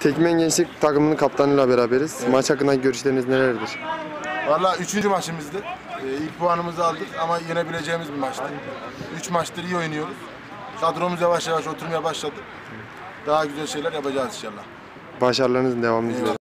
Tekmen Gençlik takımının kaptanıyla beraberiz. Maç hakkındaki görüşleriniz nelerdir? Valla üçüncü maçımızdı. Ee, ilk puanımızı aldık ama yenebileceğimiz bir maçtı. Üç maçtır iyi oynuyoruz. Kadromuz yavaş yavaş oturmaya başladı. Daha güzel şeyler yapacağız inşallah. Başarılarınızın devamını dilerim.